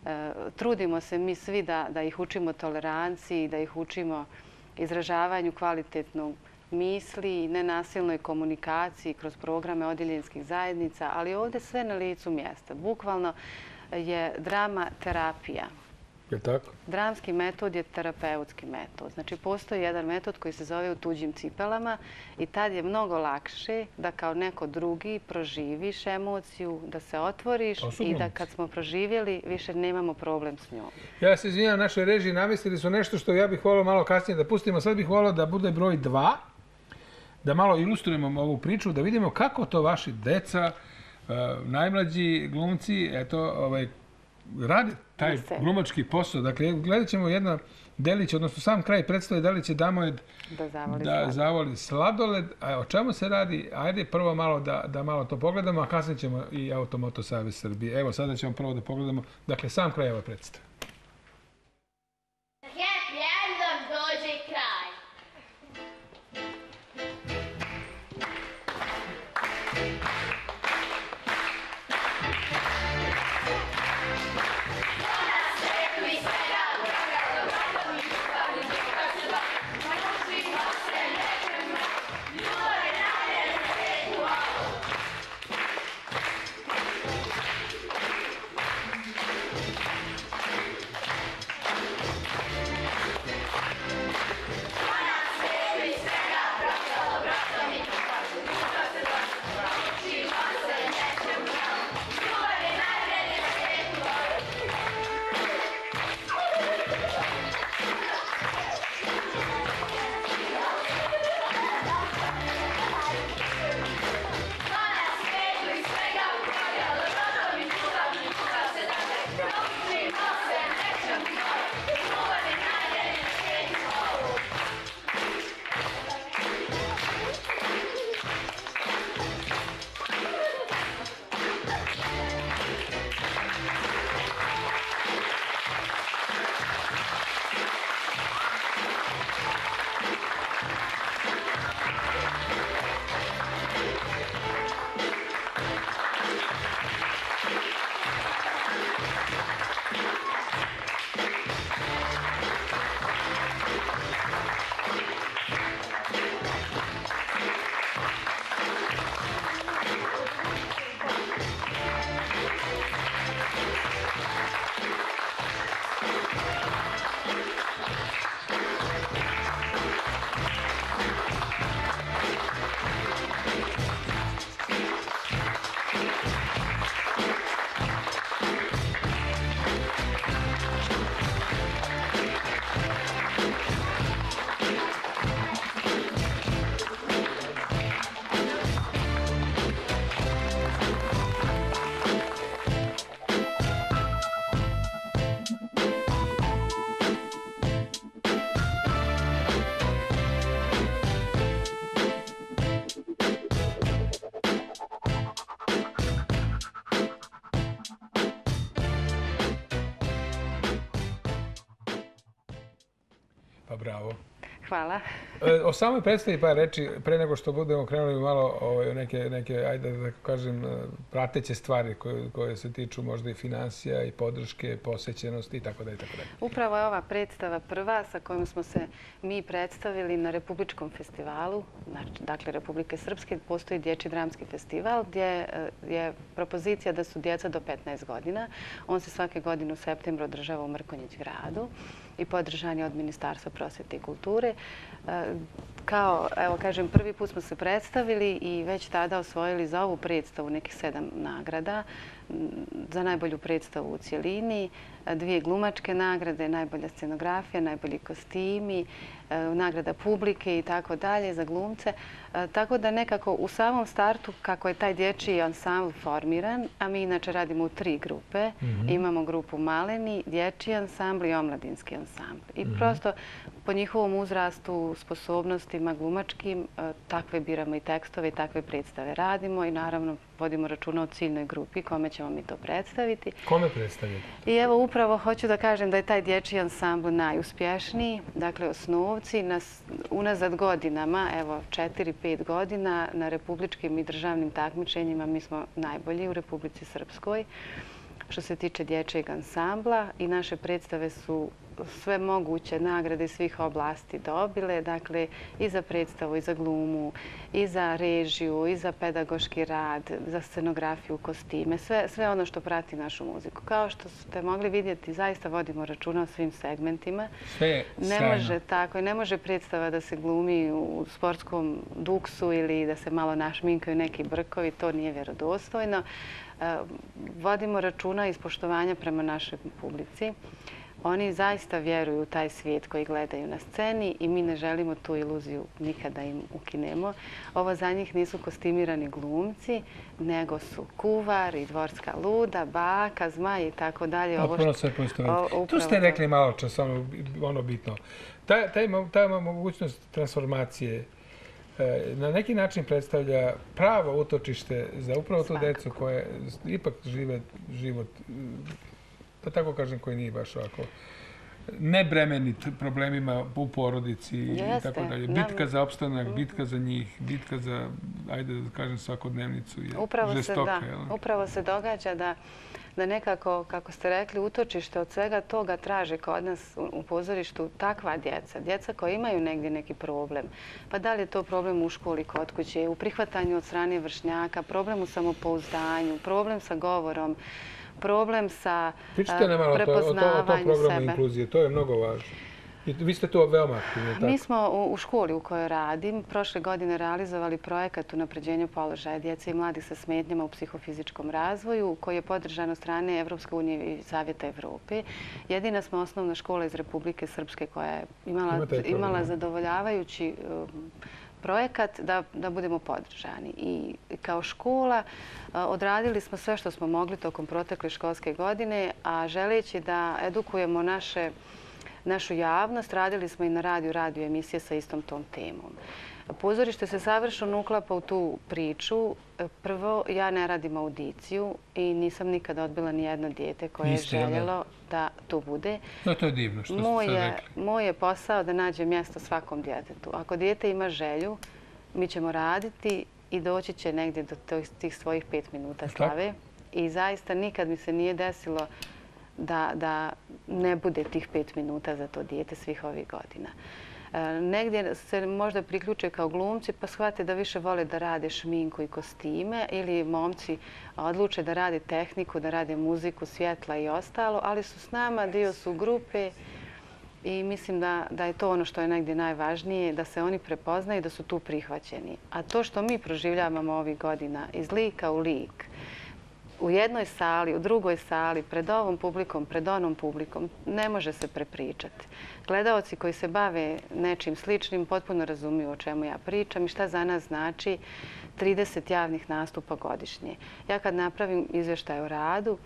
B: Eh, trudimo se mi svi da, da ih učimo toleranciji, da ih učimo izražavanju kvalitetnog misli i nenasilnoj komunikaciji kroz programe odjeljenskih zajednica, ali ovdje sve na licu mjesta. Bukvalno je drama terapija.
A: Je tako?
B: Dramski metod je terapeutski metod. Znači, postoji jedan metod koji se zove u tuđim cipelama i tad je mnogo lakše da kao neko drugi proživiš emociju, da se otvoriš i da kad smo proživjeli više nemamo problem s njom.
A: Ja se izvinjam, našoj režiji namestili su nešto što ja bih volio malo kasnije da pustimo. Sad bih volio da bude broj dva, da malo ilustrujemo ovu priču, da vidimo kako to vaši deca, eh, najmlađi glumci, eto, ovaj, radi taj glumački posao. Dakle, gledat ćemo jedna delić, odnosno sam kraj predstave da li će Damojed
B: da zavoli,
A: da zavoli sladoled. A o čemu se radi? Ajde prvo malo da, da malo to pogledamo, a kasnije ćemo i Automoto Savez Srbije. Evo, sada ćemo prvo da pogledamo. Dakle, sam kraj ove predstave.
B: Hvala.
A: E, o samoj predstavi pa reči, pre nego što budemo krenuli malo ovaj, neke, neke, ajde da kažem, e, prateće stvari koje, koje se tiču možda i financija i podrške, posećenosti i tako dalje. i tako.
B: Upravo je ova predstava prva sa kojom smo se mi predstavili na Republičkom festivalu, znači, dakle Republike Srpske, postoji Dječji dramski festival gdje e, je propozicija da su djeca do 15 godina. On se svake godine u septembru održava u Mrkonjić gradu i podržan je od Ministarstva prosvete i kulture. Kao, evo kažem, prvi put smo se predstavili i već tada osvojili za ovu predstavu nekih sedam nagrada za najbolju predstavu u cijelini, dvije glumačke nagrade, najbolja scenografija, najbolji kostimi, e, nagrada publike i tako dalje za glumce. E, tako da nekako u samom startu, kako je taj dječji ansambl formiran, a mi inače radimo u tri grupe, mhm. imamo grupu Maleni, dječji ansambl i omladinski ansambl. I mhm. prosto po njihovom uzrastu, sposobnostima glumačkim, e, takve biramo i tekstove i takve predstave radimo i naravno vodimo računa o ciljnoj grupi kome ćemo mi to predstaviti.
A: Kome predstaviti?
B: I evo upravo hoću da kažem da je taj dječji ansambl najuspješniji. Dakle, osnovci unazad godinama, evo četiri, pet godina na republičkim i državnim takmičenjima mi smo najbolji u Republici Srpskoj što se tiče dječjeg ansambla i naše predstave su sve moguće nagrade svih oblasti dobile, dakle i za predstavu, i za glumu, i za režiju, i za pedagoški rad, za scenografiju, kostime, sve ono što prati našu muziku. Kao što ste mogli vidjeti, zaista vodimo računa o svim segmentima.
A: Sve je
B: ne može tako Ne može predstava da se glumi u sportskom duksu ili da se malo našminkaju neki brkovi, to nije vjerodostojno. E, vodimo računa iz poštovanja prema našoj publici. Oni zaista vjeruju u taj svijet koji gledaju na sceni i mi ne želimo tu iluziju nikada im ukinemo. Ovo za njih nisu kostimirani glumci, nego su kuvar i dvorska luda, baka, zmaj i tako dalje.
A: Otpuno sve postavljati. Tu ste rekli malo čas, ono bitno. Ta mogućnost transformacije e, na neki način predstavlja pravo utočište za upravo tu decu koje ipak žive život da tako kažem, koji nije baš ovako nebremenit problemima u porodici i tako dalje. Bitka za opstanak, mhm. bitka za njih, bitka za, ajde da kažem, svakodnevnicu je žestoka.
B: Upravo se događa da da nekako, kako ste rekli, utočište od svega toga traže kod nas u pozorištu takva djeca. Djeca koja imaju negdje neki problem. Pa da li je to problem u školi kod kuće, u prihvatanju od strane vršnjaka, problem u samopouzdanju, problem sa govorom, problem sa prepoznavanjem sebe.
A: Pričite nam malo o tom programu inkluzije, to je mnogo važno. Vi ste tu veoma aktivni, tako?
B: Mi smo u školi u kojoj radim prošle godine realizovali projekat u napređenju položaja djece i mladih sa smetnjama u psihofizičkom razvoju koji je podržan od strane Evropske unije i Zavjeta Evrope. Jedina smo osnovna škola iz Republike Srpske koja je imala zadovoljavajući um, projekat da budemo podržani. I kao škola e, odradili smo sve što smo mogli tokom protekle školske godine, a želeći da edukujemo našu javnost, radili smo i na radiju, radio emisije sa istom tom temom. Pozorište se savršeno uklapa u tu priču. Prvo, ja ne radim audiciju i nisam nikada odbila ni jedno dijete koje je željelo da to bude.
A: No, to je divno što ste sad rekli.
B: Moj je posao da nađe mjesto svakom djetetu. Ako dijete ima želju, mi ćemo raditi i doći će negdje do tih svojih pet minuta slave. I zaista nikad mi se nije desilo da ne bude tih pet minuta za to dijete svih ovih godina. E, negdje se možda priključe kao glumci pa shvate da više vole da rade šminku i kostime ili momci odluče da rade tehniku, da rade muziku, svjetla i ostalo, ali su s nama, dio su grupe i mislim da je to ono što je negdje najvažnije, da se oni prepoznaju i da su tu prihvaćeni. A to što mi proživljavamo ovih godina iz lika u lik, u jednoj sali, u drugoj sali, pred ovom publikom, pred onom publikom, ne može se prepričati. Gledaoci koji se bave nečim sličnim potpuno razumiju o čemu ja pričam i šta za nas znači 30 javnih nastupa godišnje. Ja kad napravim izvještaj o radu,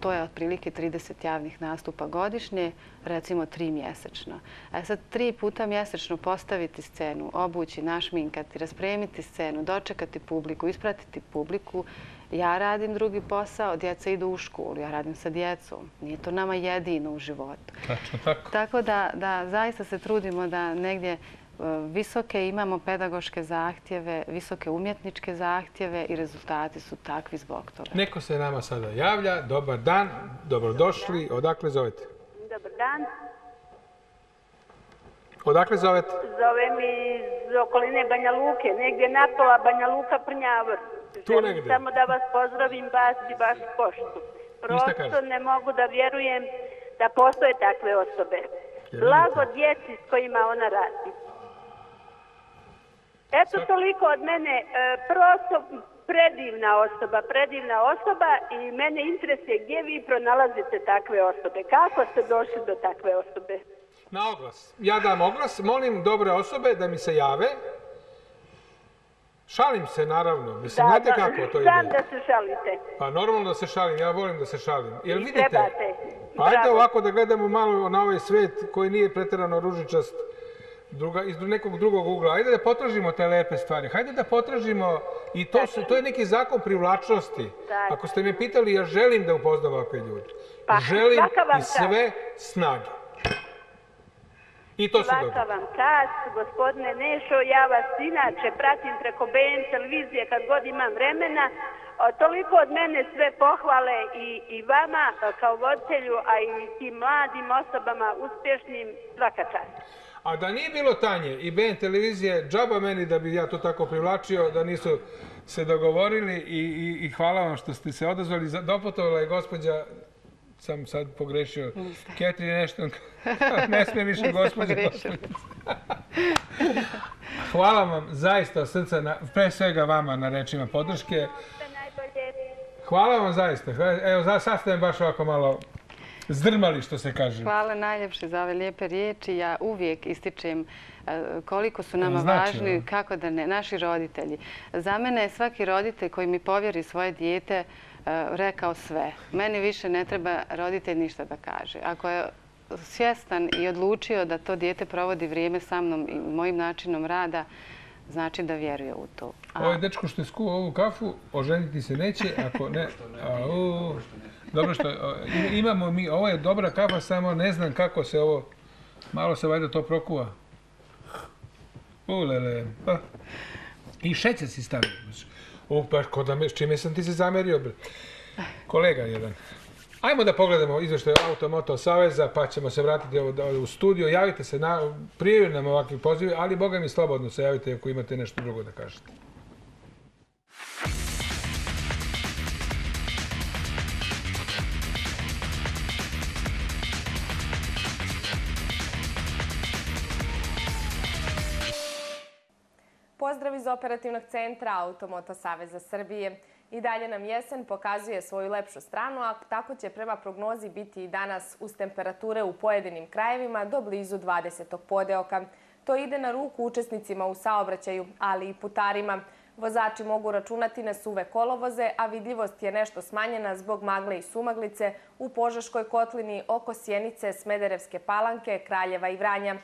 B: to je otprilike 30 javnih nastupa godišnje, recimo tri mjesečno. A sad tri puta mjesečno postaviti scenu, obući, našminkati, raspremiti scenu, dočekati publiku, ispratiti publiku Ja radim drugi posao, djeca idu u školu, ja radim sa djecom. Nije to nama jedino u životu.
A: Tačno tako.
B: Tako da, da zaista se trudimo da negdje e, visoke imamo pedagoške zahtjeve, visoke umjetničke zahtjeve i rezultati su takvi zbog toga.
A: Neko se nama sada javlja. Dobar dan, dobrodošli. Odakle zovete?
H: Dobar dan.
A: Odakle zovete?
H: Zove mi iz okoline Banja Luke, negdje napola Banja Luka Prnjavor.
A: Tu
H: Želim
A: negdje.
H: Samo da vas pozdravim, vas i vašu poštu. Prosto ne mogu da vjerujem da postoje takve osobe. Blago djeci s kojima ona radi. Eto toliko od mene. E, Prosto predivna osoba, predivna osoba i mene interesuje gdje vi pronalazite takve osobe. Kako ste došli do takve osobe?
A: Na oglas. Ja dam oglas. Molim dobre osobe da mi se jave. Šalim se, naravno. Mislim, znate kako to ide?
H: Znam da se šalite.
A: Pa normalno da se šalim. Ja volim da se šalim. Jel
H: I
A: vidite?
H: trebate.
A: Pa ajde ovako da gledamo malo na ovaj svet koji nije pretjerano ružičast druga, iz nekog drugog ugla. Ajde da potražimo te lepe stvari. Hajde da potražimo i to, su, to je neki zakon privlačnosti.
H: Tako.
A: Ako ste me pitali, ja želim da upoznam ovakve ljude.
H: Pa,
A: želim i sve snage. I to se
H: Svaka
A: događa.
H: vam čast, gospodine Nešo, ja vas inače pratim preko BN televizije kad god imam vremena. Toliko od mene sve pohvale i, i vama a, kao voditelju, a i tim mladim osobama uspješnim svaka čast.
A: A da nije bilo Tanje i BN televizije, džaba meni da bi ja to tako privlačio, da nisu se dogovorili i, i, i hvala vam što ste se odazvali. Doputovala je gospođa, sam sad pogrešio, Ketri nešto, ne smije više
B: pogrešili.
A: Hvala vam zaista od srca, na, pre svega vama na rečima podrške. Hvala vam zaista. Evo, za- sad ste me baš ovako malo zdrmali, što se kaže.
B: Hvala najljepše za ove lijepe riječi. Ja uvijek ističem e, koliko su nama
A: Znači,
B: važni, kako da ne, naši roditelji. Za mene je svaki roditelj koji mi povjeri svoje dijete rekao sve. Meni više ne treba roditelj ništa da kaže. Ako je svjestan i odlučio da to dijete provodi vrijeme sa mnom i mojim načinom rada, znači da vjeruje u to. A-
A: Ovaj dečko što je skuo ovu kafu, oženiti se neće, ako ne... Dobro što, imamo mi, ovo je dobra kafa, samo ne znam kako se ovo, malo se valjda to prokuva. Ulele, pa. I šećer si stavio. O, pa ko da me, s čime sam ti se zamerio, bre? Kolega jedan. Ajmo da pogledamo izveštaj Automoto Saveza, pa ćemo se vratiti ovo, u studio. Javite se, na, prijavim nam ovakvi pozivi, ali boga mi slobodno se javite ako imate nešto drugo da kažete.
I: Iz operativnog centra Automoto Saveza Srbije. I dalje nam jesen pokazuje svoju lepšu stranu, a tako će prema prognozi biti i danas uz temperature u pojedinim krajevima do blizu 20. podeoka. To ide na ruku učesnicima u saobraćaju, ali i putarima. Vozači mogu računati na suve kolovoze, a vidljivost je nešto smanjena zbog magle i sumaglice u Požeškoj kotlini oko Sjenice, Smederevske palanke, Kraljeva i Vranja.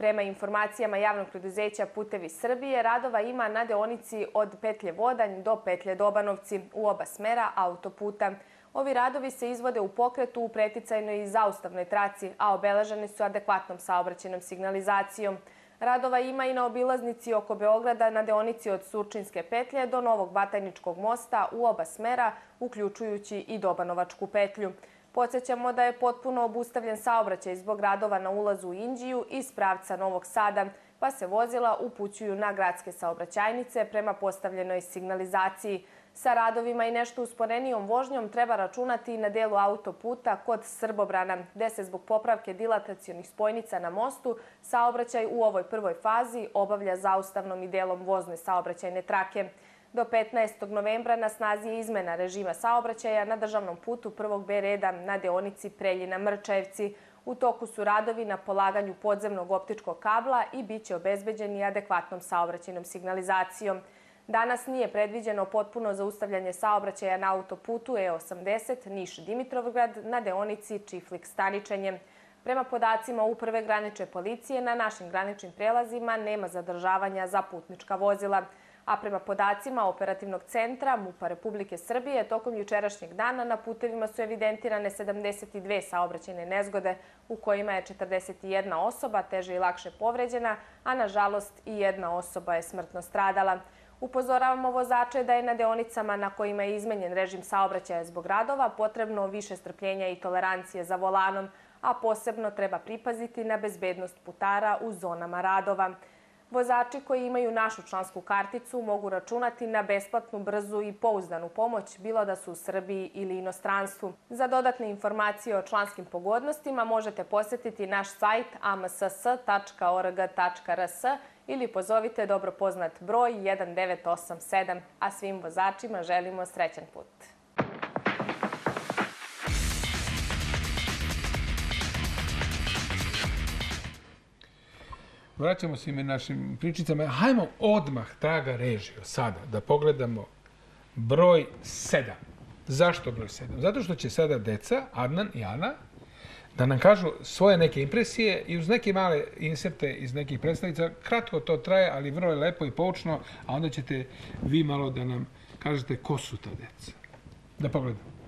I: Prema informacijama javnog preduzeća Putevi Srbije, radova ima na deonici od petlje Vodanj do petlje Dobanovci u oba smera autoputa. Ovi radovi se izvode u pokretu u preticajnoj i zaustavnoj traci, a obeleženi su adekvatnom saobraćenom signalizacijom. Radova ima i na obilaznici oko Beograda na deonici od Surčinske petlje do Novog Batajničkog mosta u oba smera, uključujući i Dobanovačku petlju. Podsećamo da je potpuno obustavljen saobraćaj zbog radova na ulazu u Indiju iz pravca Novog Sada, pa se vozila upućuju na gradske saobraćajnice prema postavljenoj signalizaciji. Sa radovima i nešto usporenijom vožnjom treba računati i na delu autoputa kod Srbobrana, gde se zbog popravke dilatacionih spojnica na mostu saobraćaj u ovoj prvoj fazi obavlja zaustavnom i delom vozne saobraćajne trake. Do 15. novembra na snazi je izmena režima saobraćaja na državnom putu prvog B reda na deonici Preljina-Mrčevci. U toku su radovi na polaganju podzemnog optičkog kabla i bit će obezbeđeni adekvatnom saobraćajnom signalizacijom. Danas nije predviđeno potpuno zaustavljanje saobraćaja na autoputu E80 Niš-Dimitrovgrad na deonici Čiflik-Staničenje. Prema podacima Uprave granične policije, na našim graničnim prelazima nema zadržavanja za putnička vozila, a prema podacima Operativnog centra MUPA Republike Srbije, tokom jučerašnjeg dana na putevima su evidentirane 72 saobraćene nezgode u kojima je 41 osoba teže i lakše povređena, a nažalost i jedna osoba je smrtno stradala. Upozoravamo vozače da je na deonicama na kojima je izmenjen režim saobraćaja zbog radova potrebno više strpljenja i tolerancije za volanom, a posebno treba pripaziti na bezbednost putara u zonama radova. Vozači koji imaju našu člansku karticu mogu računati na besplatnu, brzu i pouzdanu pomoć, bilo da su u Srbiji ili inostranstvu. Za dodatne informacije o članskim pogodnostima možete posjetiti naš sajt amss.org.rs ili pozovite dobro poznat broj 1987, a svim vozačima želimo srećan put.
A: Vraćamo se ime našim pričicama. Hajmo odmah, draga režio, sada da pogledamo broj 7. Zašto broj 7? Zato što će sada deca, Adnan i Ana, da nam kažu svoje neke impresije i uz neke male inserte iz nekih predstavica. Kratko to traje, ali vrlo je lepo i poučno, a onda ćete vi malo da nam kažete ko su ta deca. Da pogledamo.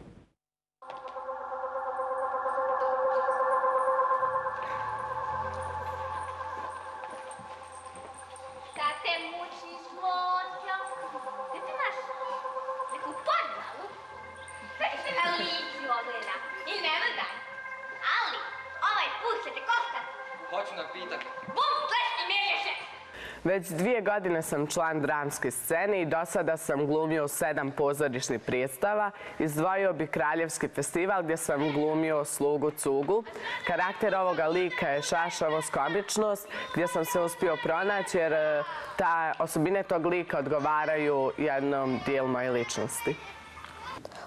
J: Već dvije godine sam član dramske scene i do sada sam glumio sedam pozorišnih predstava. Izdvojio bi Kraljevski festival gdje sam glumio slugu Cugu. Karakter ovoga lika je šašavost, komičnost, gdje sam se uspio pronaći jer e, ta osobine tog lika odgovaraju jednom dijelu moje ličnosti.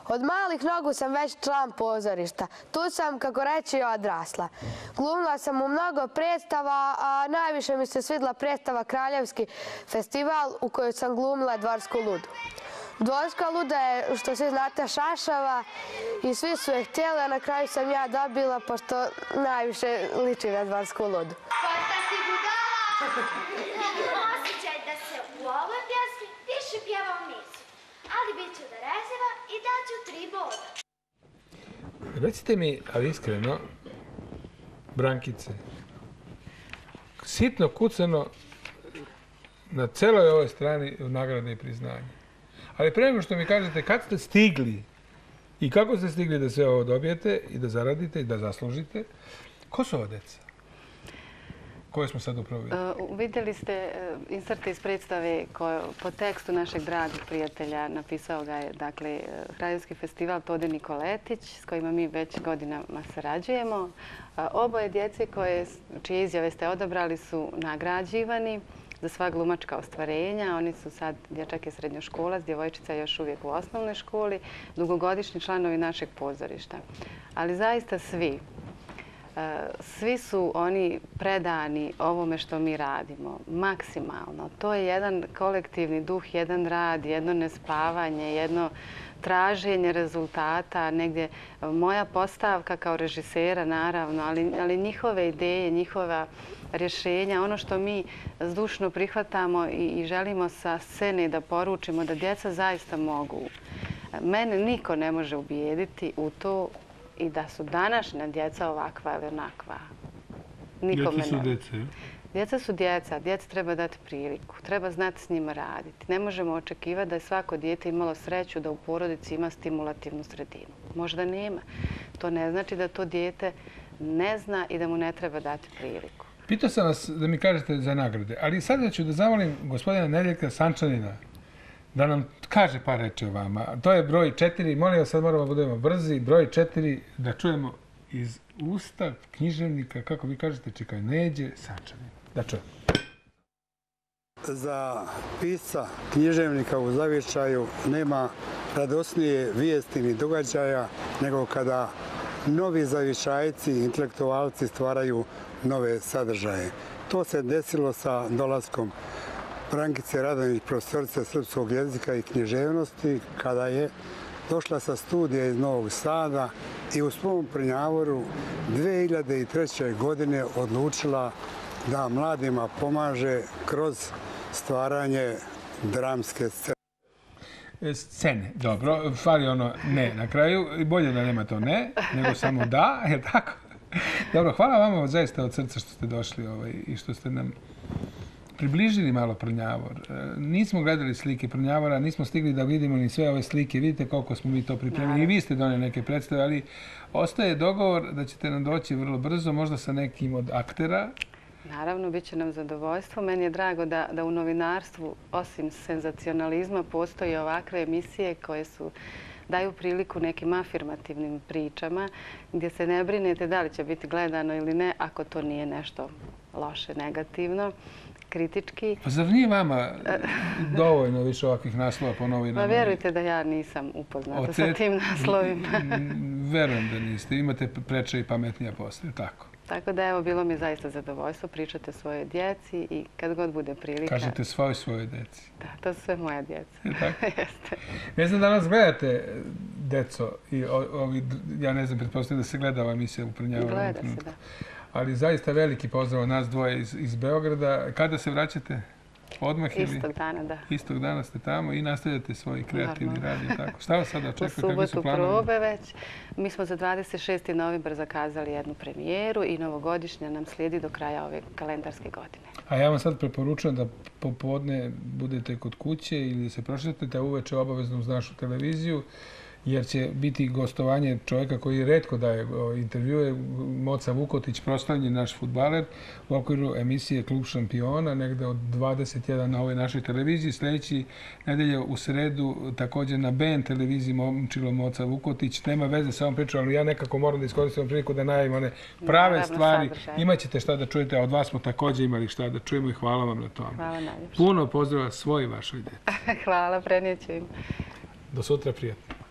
K: Od malih nogu sam već član pozorišta. Tu sam, kako reći, odrasla. Glumila sam u mnogo predstava, a najviše mi se svidla predstava Kraljevski festival u kojoj sam glumila Dvorsku ludu. Dvorska luda je, što svi znate, šašava i svi su je htjeli, a na kraju sam ja dobila, pošto najviše liči na Dvorsku ludu.
L: Posta si budala! Osjećaj da se u ovoj pjesmi više pjeva u misu, ali bit ću da rezeva i daću tri boda.
A: Recite mi, ali iskreno, Brankice, sitno kucano na celoj ovoj strani nagrade i priznanje. Ali pre nego što mi kažete kad ste stigli i kako ste stigli da sve ovo dobijete i da zaradite i da zaslužite, ko su ova deca? Koje smo sad upravo vidjeli?
B: Uh, vidjeli ste e, inserte iz predstave koje po tekstu našeg dragog prijatelja napisao ga je dakle, uh, festival Tode Nikoletić s kojima mi već godinama sarađujemo. E, oboje djece koje, čije izjave ste odabrali su nagrađivani za sva glumačka ostvarenja. Oni su sad dječak je srednjoškolac, djevojčica je još uvijek u osnovnoj školi, dugogodišnji članovi našeg pozorišta. Ali zaista svi, E, svi su oni predani ovome što mi radimo, maksimalno. To je jedan kolektivni duh, jedan rad, jedno nespavanje, jedno traženje rezultata, negdje e, moja postavka kao režisera, naravno, ali, ali njihove ideje, njihova rješenja, ono što mi zdušno prihvatamo i, i želimo sa scene da poručimo da djeca zaista mogu. E, mene niko ne može ubijediti u to i da su današnja djeca ovakva ili onakva.
A: Nikome djeca su djeca,
B: Djeca su djeca, djeca treba dati priliku, treba znati s njima raditi. Ne možemo očekivati da je svako djete imalo sreću da u porodici ima stimulativnu sredinu. Možda nema. To ne znači da to djete ne zna i da mu ne treba dati priliku.
A: Pitao sam vas da mi kažete za nagrade, ali sada ću da zamolim gospodina Nedeljka Sančanina da nam kaže par reče o vama. To je broj četiri. Molim vas, sad moramo da budemo brzi. Broj četiri, da čujemo iz usta književnika, kako vi kažete, čekaj, Neđe Sančanina. Da čujemo.
M: Za pisa književnika u zavičaju nema radosnije vijesti ni događaja nego kada novi zavičajci, intelektualci stvaraju nove sadržaje. To se desilo sa dolaskom Brankice Radanić, profesorica srpskog jezika i književnosti, kada je došla sa studija iz Novog Sada i u svom prinjavoru 2003. godine odlučila da mladima pomaže kroz stvaranje dramske scene.
A: E, scene, dobro. Fali ono ne na kraju. I bolje da nema to ne, nego samo da, je tako? Dobro, hvala vama zaista od srca što ste došli ovaj, i što ste nam približili malo Prnjavor. E, nismo gledali slike Prnjavora, nismo stigli da vidimo ni sve ove slike. Vidite koliko smo mi to pripremili. I vi ste doneli neke predstave, ali ostaje dogovor da ćete nam doći vrlo brzo, možda sa nekim od aktera.
B: Naravno, bit će nam zadovoljstvo. Meni je drago da, da u novinarstvu, osim senzacionalizma, postoji ovakve emisije koje su daju priliku nekim afirmativnim pričama gdje se ne brinete da li će biti gledano ili ne ako to nije nešto loše, negativno kritički.
A: Pa zar nije vama dovoljno više ovakvih naslova po novinama?
B: Pa vjerujte da ja nisam upoznata sa tim naslovima.
A: Verujem da niste. Imate preče i pametnija postoje, tako?
B: Tako da evo, bilo mi zaista zadovoljstvo. Pričate svoje djeci i kad god bude prilika...
A: Kažete svoj svoje djeci.
B: Da, to su sve moja djeca.
A: Je tako? Jeste. Ne znam da nas gledate, deco, i ovi, ja ne znam, pretpostavljam da se gleda ova emisija u Prnjavu.
B: Gleda se, da
A: ali zaista veliki pozdrav od nas dvoje iz, iz Beograda. Kada se vraćate? Odmah ili?
B: Istog dana, da.
A: Istog dana ste tamo i nastavljate svoj kreativni rad i tako. Šta vas sada očekuje?
B: U subotu probe već. Mi smo za 26. novembar zakazali jednu premijeru i novogodišnja nam slijedi do kraja ove kalendarske godine.
A: A ja vam sad preporučujem da popodne budete kod kuće ili da se prošetate, a uveče obavezno uz našu televiziju jer će biti gostovanje čovjeka koji redko daje intervjue, Moca Vukotić, proslavljen naš futbaler, u okviru emisije Klub šampiona, negde od 21 na ovoj našoj televiziji. Sljedeći nedelje u sredu također na BN televiziji momčilo Moca Vukotić. Nema veze sa ovom pričom, ali ja nekako moram da iskoristim priliku da najavim one prave stvari. Imaćete šta da čujete, a od vas smo također imali šta da čujemo i hvala vam na tome.
B: Hvala najljepše.
A: Puno pozdrava svoj vašoj djeci.
B: hvala, prenijeću im.
A: Do sutra, prijatno.